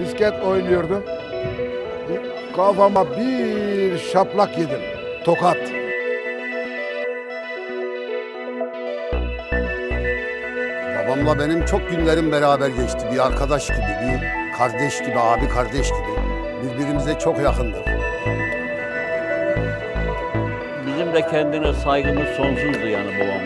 Misket oynuyordum. Kafama bir şaplak yedim. Tokat. Babamla benim çok günlerim beraber geçti. Bir arkadaş gibi, bir kardeş gibi, abi kardeş gibi. Birbirimize çok yakındık. Bizim de kendine saygımız sonsuzdu yani babamıza.